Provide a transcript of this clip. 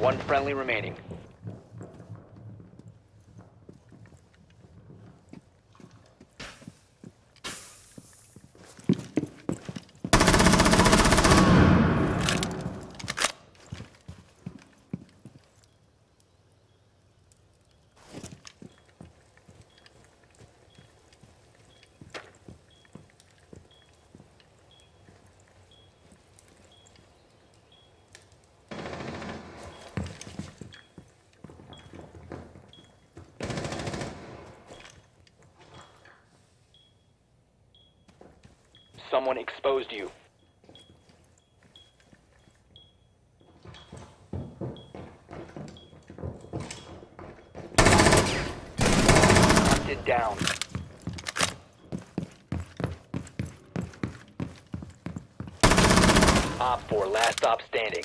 One friendly remaining. Someone exposed you. Hunted down. Op 4, last stop standing.